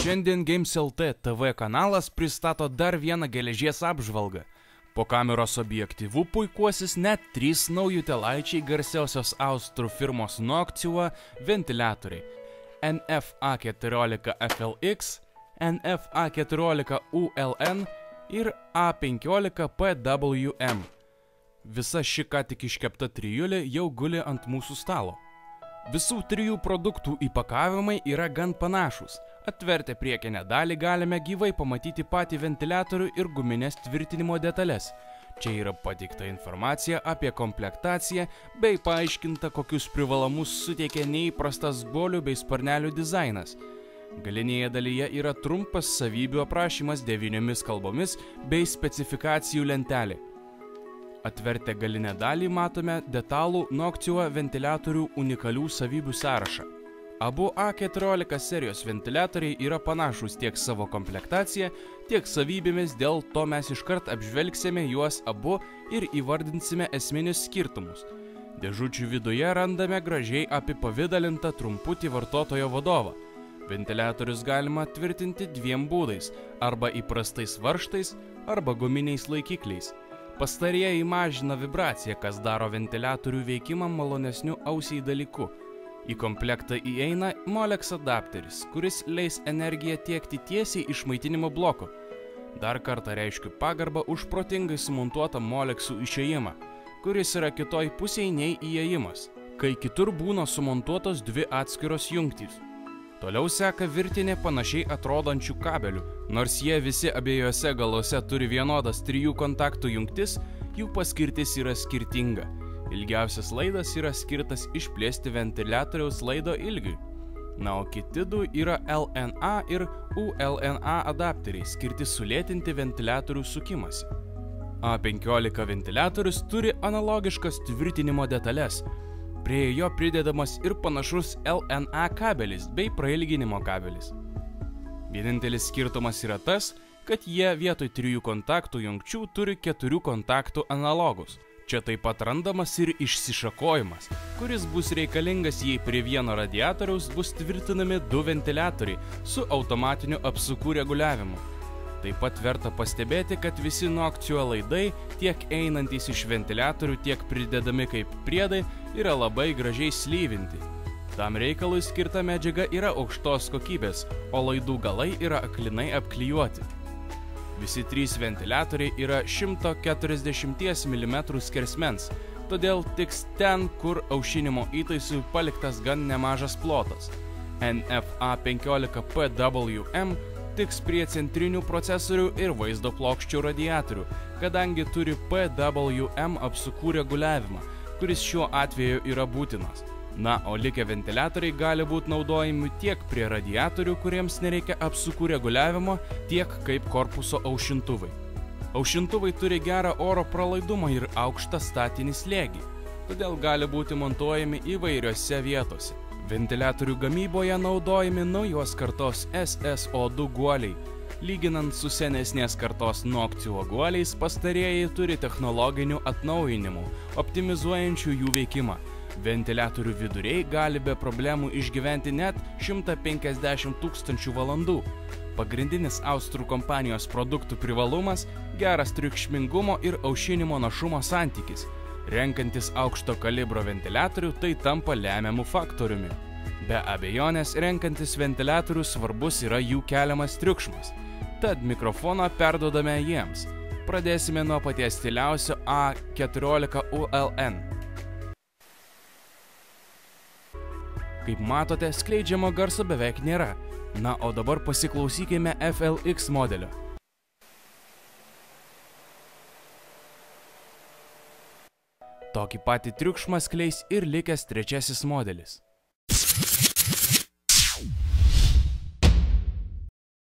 Šiandien GamesLT TV kanalas pristato dar vieną geležies apžvalgą. Po kameros objektyvų puikuosis net trys naujutėlaičiai garsiausios austrų firmos Noctua ventiliatoriai - NFA14 FLX, NFA14 ULN ir A15 PWM. Visa ši ką tik iškepta trijulė jau guli ant mūsų stalo. Visų trijų produktų įpakavimai yra gan panašus. Atvertę priekinę dalį galime gyvai pamatyti patį ventiliatorių ir guminės tvirtinimo detalės. Čia yra pateikta informacija apie komplektaciją bei paaiškinta, kokius privalumus suteikia neįprastas bolių bei sparnelių dizainas. Galinėje dalyje yra trumpas savybių aprašymas devyniomis kalbomis bei specifikacijų lentelė. Atvertę galinę dalį matome detalų Noctua ventiliatorių unikalių savybių sąrašą. Abu A14 serijos ventiliatoriai yra panašus tiek savo komplektacija, tiek savybėmis, dėl to mes iškart apžvelgsime juos abu ir įvardinsime esminius skirtumus. Dėžučių viduje randame gražiai apipavydalintą trumputį vartotojo vadovą. Ventiliatorius galima tvirtinti dviem būdais - arba įprastais varštais, arba guminiais laikikliais. Pastarieji mažina vibraciją, kas daro ventiliatorių veikimą malonesniu ausiai dalyku. Į komplektą įeina Molex adapteris, kuris leis energiją tiekti tiesiai iš maitinimo bloko. Dar kartą reiškiu pagarbą už protingai sumontuotą Molexų išėjimą, kuris yra kitoj pusėje nei įėjimas, kai kitur būna sumontuotos dvi atskiros jungtys. Toliau seka virtinė panašiai atrodančių kabelių. Nors jie visi abiejose galuose turi vienodas trijų kontaktų jungtis, jų paskirtis yra skirtinga. Ilgiausias laidas yra skirtas išplėsti ventiliatoriaus laido ilgiui. Na, o kiti du yra LNA ir ULNA adapteriai skirti sulėtinti ventiliatorių sukimasi. A15 ventiliatorius turi analogiškas tvirtinimo detalės, Prie jo pridedamas ir panašus LNA kabelis bei prailginimo kabelis. Vienintelis skirtumas yra tas, kad jie vietoj trijų kontaktų jungčių turi keturių kontaktų analogus. Čia taip pat randamas ir išsišakojimas, kuris bus reikalingas, jei prie vieno radiatoriaus bus tvirtinami du ventiliatoriai su automatiniu apsukų reguliavimu. Taip pat verta pastebėti, kad visi Noctua laidai, tiek einantys iš ventiliatorių, tiek pridedami kaip priedai, yra labai gražiai slyvinti. Tam reikalui skirta medžiaga yra aukštos kokybės, o laidų galai yra aklinai apklijuoti. Visi trys ventiliatoriai yra 140 mm skersmens, todėl tiks ten, kur aušinimo įtaisui paliktas gan nemažas plotas. NFA 15 PWM tiks prie centrinių procesorių ir vaizdo plokščių radiatorių, kadangi turi PWM apsukų reguliavimą, kuris šiuo atveju yra būtinas. Na, o likę ventiliatoriai gali būti naudojami tiek prie radiatorių, kuriems nereikia apsukų reguliavimo, tiek kaip korpuso aušintuvai. Aušintuvai turi gerą oro pralaidumą ir aukštą statinį slėgį, todėl gali būti montuojami įvairiose vietose. Ventiliatorių gamyboje naudojami naujos kartos SSO2 guoliai, Lyginant su senesnės kartos Noctua guoliais, pastarieji turi technologinių atnaujinimų, optimizuojančių jų veikimą. Ventiliatorių viduriai gali be problemų išgyventi net 150 tūkstančių valandų. Pagrindinis austrų kompanijos produktų privalumas - geras triukšmingumo ir aušinimo našumo santykis. Renkantis aukšto kalibro ventiliatorių tai tampa lemiamu faktoriumi. Be abejonės, renkantis ventiliatorių svarbus yra jų keliamas triukšmas tad mikrofoną perdodame jiems. Pradėsime nuo paties stiliausio A14 ULN. Kaip matote, skleidžiamo garso beveik nėra. Na, o dabar pasiklausykime FLX modelio. Tokį patį triukšmą skleis ir likęs trečiasis modelis.